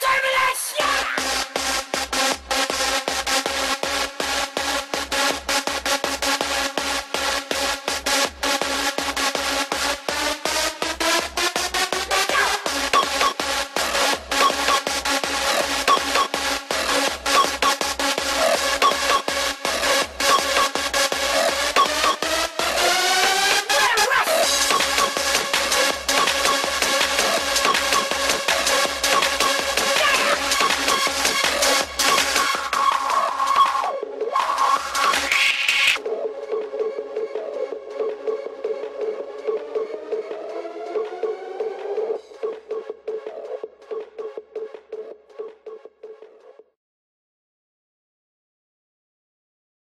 terminus!